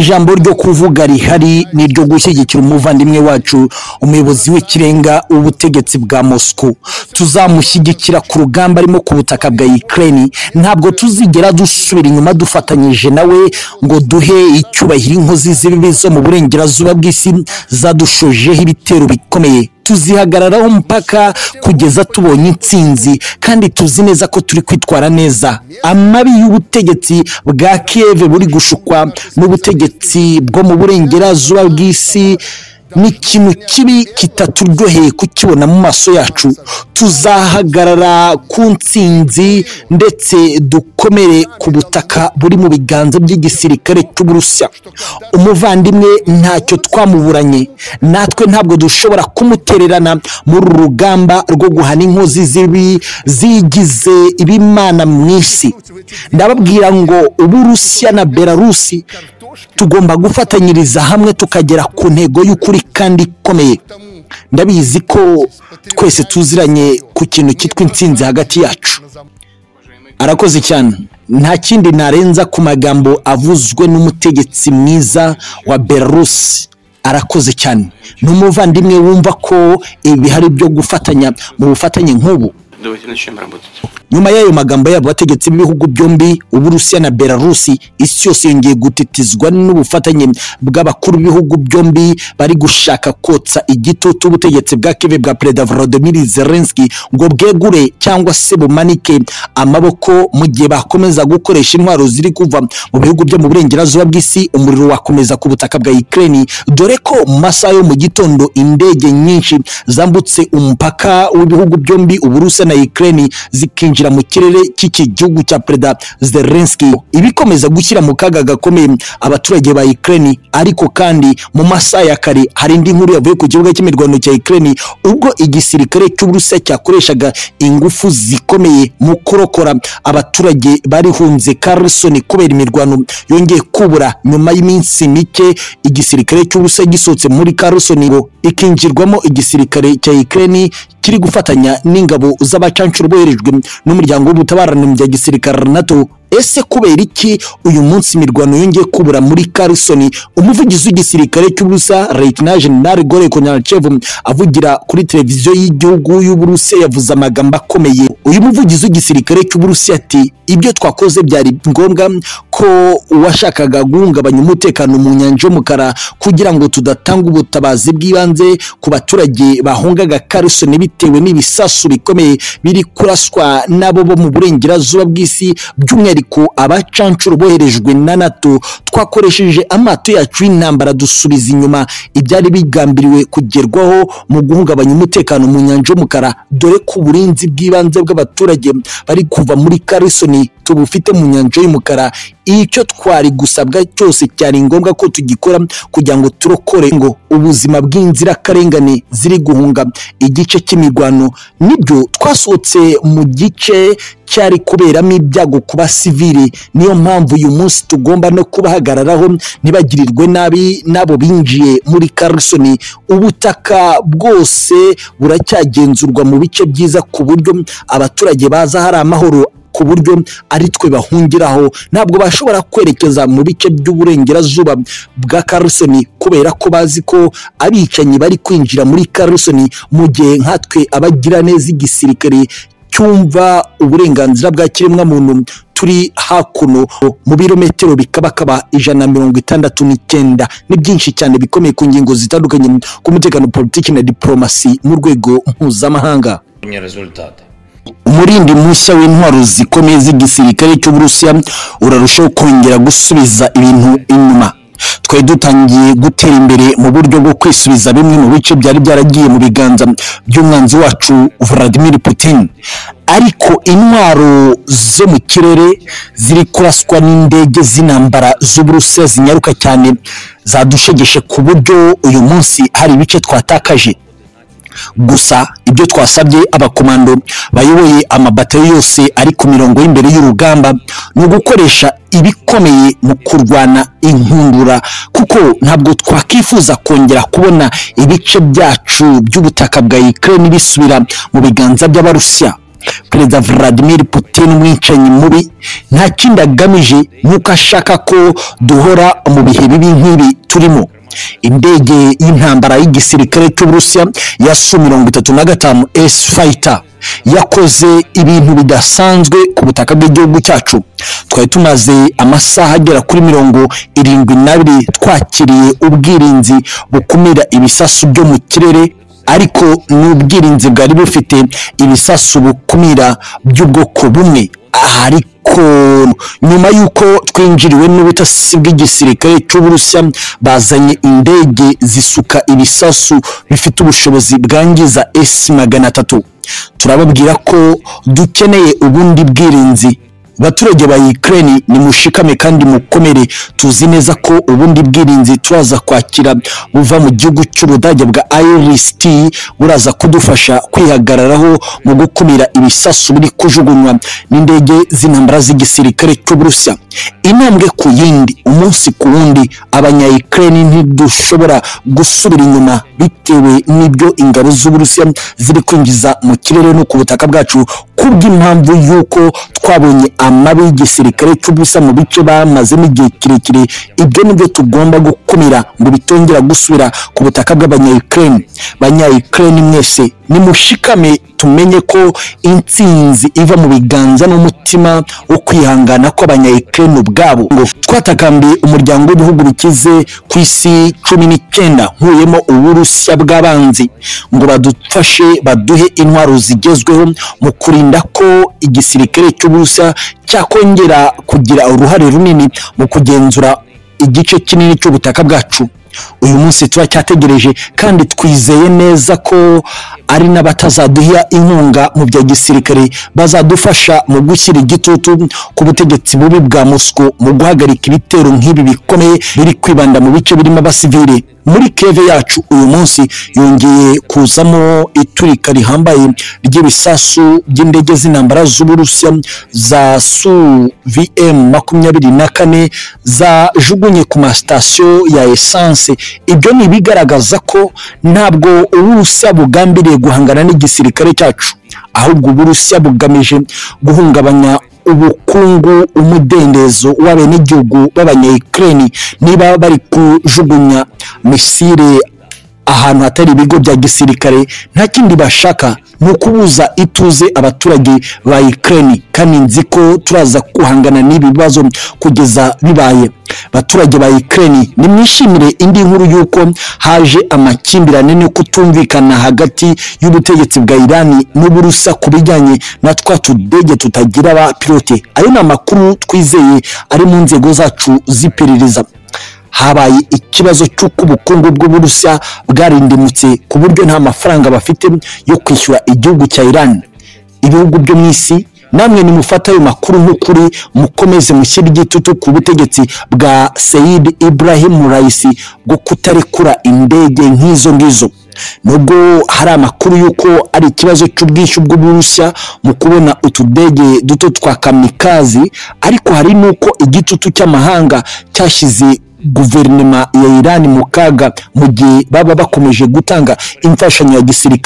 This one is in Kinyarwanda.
ijambo ryo kuvuga rihari ni iryo gushyigikira umuvandimwe wacu umuyobozi w'ikirenga w'ubutegetsi bwa moscow tuzamushyigikira ku rugamba arimo ku butaka bwa ukraine. Ntabwo tuzigera dusubira inyuma dufatanyije nawe ngo duhe icyubahiro inkozi z'ibibi zo mu burengerazuba bw'isi zadushojeho ibitero bikomeye. Tuzihagararaho mpaka kugeza tubonye intsinzi kandi tuzi neza ko turi kwitwara neza. Amabi y'ubutegetsi bwa kiev buri gushukwa n'ubutegetsi bwo mu burengerazuba bw'isi ni ikintu kibi kitaturyoheye kukibona mu maso yacu? Tuzahagarara ku ntsinzi ndetse dukomere ku butaka buri mu biganza by'igisirikare cy'uburusiya. Umuvandimwe ntacyo twamuburanye. Natwe ntabwo dushobora kumutererana. Muri uru rugamba rwo guhana inkozi z'ibi zigize ibimana mu isi. Ndababwira ngo uburusiya na belarusi tugomba gufatanyiriza hamwe tukagera ku ntego y'ukuri kandi ikomeye. Ndabizi ko twese tuziranye ku kintu cyitwa intsinzi hagati yacu. Arakoze cyane. Nta kindi narenza ku magambo avuzwe n'umutegetsi mwiza wa belarusi arakoze cyane. Ni umuvandimwe wumva ko ibihari byo gufatanya. Mu bufatanye nk'ubu Давайте начнем работать. nyuma y'ayo magambo yabo bategetsi b'ibihugu byombi uburusiya na belarusi isi yose yongeye gutitizwa n'ubufatanye bw'abakuru b'ibihugu byombi bari gushaka kotsa igitutu ubutegetsi bwa keve bwa perezida volodymyr zelensky ngo bwegure cyangwa se bumanike amaboko mu gihe bakomeza gukoresha intwaro ziri kuva mu bihugu byo mu burengerazuba bw'isi umuriro wakomeza ku butaka bwa ukraine dore ko mu masaha yo mu gitondo indege nyinshi zambutse umupaka w'ibihugu byombi uburusiya na ukraine zikinjira mu kirere cy'iki gihugu cya perezida zelensky. Ibikomeza gushyira mu kaga gakomeye abaturage ba ukraine ariko kandi mu masaha ya kare hari indi nkuru yavuye ku kibuga cy'imirwano cya ukraine ubwo igisirikare cy'uburusiya cyakoreshaga ingufu zikomeye mu kurokora abaturage barihunze Carlson kubera imirwano yongeye kubura. Nyuma y'iminsi mike igisirikare cy'uburusiya gisohotse muri ngo ikinjirwamo igisirikare cya Ukraine kiri gufatanya n'ingabo z'abacancuro boherejwe n'umuryango w'ubutabarane bya gisirikare NATO. Ese kubera iki uyu munsi imirwano yongeye kubura muri Carlson? Umuvugizi w'igisirikare cy'uburusiya Lieutenant General Gore Konyachev avugira kuri televiziyo y'igihugu y'uburusiya yavuze amagambo akomeye. Uyu muvugizi w'igisirikare cy'uburusiya ati ibyo twakoze byari ngombwa ko uwashakaga guhungabanya umutekano mu nyanja y'umukara kugira ngo tudatanga ubutabazi bw'ibanze ku baturage bahungaga Carlson bitewe n'ibisasu bikomeye biri kuraswa n'abo bo mu burengerazuba bw'isi by'umwihariko abacancuro boherejwe na NATO twakoresheje amato yacu y'intambara dusubiza inyuma. Ibyari bigambiriwe kugerwaho mu guhungabanya umutekano mu nyanja y'umukara dore ko uburinzi bw'ibanze bw'abaturage bari kuva muri Carlson tubufite mu nyanja y'umukara icyo twari gusabwa cyose cyari ngombwa ko tugikora kugira ngo turokore ngo ubuzima bw'inzirakarengane ziri guhunga igice cy'imirwano ni byo twasohotse mu gice cyari kuberamo ibyago ku basivili niyo mpamvu uyu munsi tugomba no kubahagararaho ntibagirirwe nabi n'abo binjiye muri Carlson. Ubutaka bwose buracyagenzurwa mu bice byiza ku buryo abaturage baza hari amahoro ku buryo ari twe bahungiraho. Ntabwo bashobora kwerekeza mu bice by'uburengerazuba bwa karusoni kubera ko bazi ko abicanyi bari kwinjira muri karusoni mu gihe nkatwe abagiraneza igisirikare cyumva uburenganzira bwa kiremwamuntu turi hakuno mu birometero bikabakaba ijana na mirongo itandatu n'icyenda. Ni byinshi cyane bikomeye ku ngingo zitandukanye ku mutekano politiki na diporomasi mu rwego mpuzamahanga. Umurindi mushya w'intwaro zikomeye z'igisirikare cy'uburusiya urarushaho kongera gusubiza ibintu inyuma. Twari dutangiye gutera imbere mu buryo bwo kwisubiza bimwe mu bice byari byaragiye mu biganza by'umwanzi wacu Vladimir Putin. Ariko intwaro zo mu kirere ziri kuraswa n'indege z'intambara z'uburusiya zinyaruka cyane zadushegeshe ku buryo uyu munsi hari ibice twatakaje. Gusa ibyo twasabye abakomando bayoboye amabatari yose ari ku mirongo y'imbere y'urugamba ni ugukoresha ibikomeye mu kurwana inkundura kuko ntabwo twakwifuza kongera kubona ibice byacu by'ubutaka bwa Ukraine bisubira mu biganza by'abarusiya. Perezida vladimir putin umwicanyi mubi nta kindi agamije nk'uko ashaka ko duhora mu bihe bibi nk'ibi turimo. Indege y'intambara y'igisirikare cy'uburusiya ya su mirongo itatu na gatanu esi fayita yakoze ibintu bidasanzwe ku butaka bw'igihugu cyacu. Twari tumaze amasaha agera kuri mirongo irindwi n'abiri twakiriye ubwirinzi bukumira ibisasu byo mu kirere ariko n'ubwirinzi bwari bufite ibisasu bukumira by'ubwoko bumwe. Ariko nyuma y'uko twinjiriwe n'ubutasi bw'igisirikare cy'uburusiya bazanye indege zisuka ibisasu bifite ubushobozi bwangiza esi magana atatu. Turababwira ko dukeneye ubundi bwirinzi. Baturage ba Ukraine ni mushikame kandi mukomere. Tuzi neza ko ubundi bwirinzi turaza kwakira buva mu gihugu cy'ubudage bwa IRIS-T buraza kudufasha kwihagararaho mu gukumira ibisasu biri kujugunywa n'indege z'intambara z'igisirikare cy'Uburusiya intambwe ku yindi umunsi ku wundi abanya Ukraine ntidushobora gusubira inyuma bitewe n'ibyo ingabo z'Uburusiya ziri kwinjiza mu kirere no ku butaka bwacu kubw'impamvu y'uko twabonye amabi y'igisirikare cy'ubusa mu bice bamazemo igihe kirekire ibyo ni byo tugomba gukumira ngo bitongera gusubira ku butaka bw'abanya-Ukraine. banya-Ukraine mwese nimushikame tumenye ko intsinzi iva mu biganza n'umutima wo kwihangana kw'abanya-Ukraine ubwabo ngo twatakambiye umuryango w'ibihugu bikize ku isi cumi n'icyenda nkuyemo uburusiya bw'abanzi. Ngo badufashe baduhe intwaro zigezweho mu kurinda ko igisirikare cy'uburusiya cyakongera kugira uruhare runini mu kugenzura igice kinini cy'ubutaka bwacu. Uyu munsi turacyategereje kandi twizeye neza ko ari n'abatazaduha inkunga mu bya gisirikare bazadufasha mu gushyira igitutu ku butegetsi bubi bwa Moscow mu guhagarika ibitero nk'ibi bikomeye biri kwibanda mu bice birimo abasivili. Muri keve yacu uyu munsi yongeye kuzamo iturika rihambaye ry'ibisasu by'indege z'intambara z'uburusiya za su vm makumyabiri na kane zajugunye ku masitasiyo ya esanse ibyo ni ibigaragaza ko ntabwo uburusiya bugambiriye guhangana n'igisirikare cyacu. Ahubwo uburusiya bugamije guhungabanya ubukungu umudendezo w'abenegihugu b'abanyayikireni niba bari kujugunya misile ahantu hatari ibigo bya gisirikare nta kindi bashaka ni ukubuza ituze abaturage ba Ukraine. Kandi nzi ko turaza guhangana n'ibi bibazo kugeza bibaye. Abaturage ba Ukraine nimwishimire indi nkuru y'uko haje amakimbirane no kutumvikana hagati y'ubutegetsi bwa Irani n'Uburusiya ku bijyanye na twa tudege tutagira abapilote. Ayo ni amakuru twizeye ari mu nzego zacu z'iperereza. Habaye ikibazo cy'uko ubukungu bw'uburusiya bwarindimutse ku buryo nta mafaranga bafite yo kwishyura igihugu cya Iran. Ibihugu byo mu isi namwe nimufata ayo makuru nk'ukuri mukomeze mushyire igitutu ku butegetsi bwa Seyid Ibrahim Raisi bwo kutarekura indege nk'izo ngizo. Nubwo hari amakuru y'uko ari ikibazo cy'ubwishyu bw'uburusiya mu kubona utudege duto twa kamikazi ariko hari n'uko igitutu cy'amahanga cyashyize guverinoma ya Iran mu kaga mu gihe baba bakomeje gutanga imfashanyo ya gisirikare.